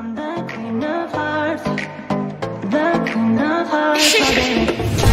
I'm the queen of hearts, the queen of hearts.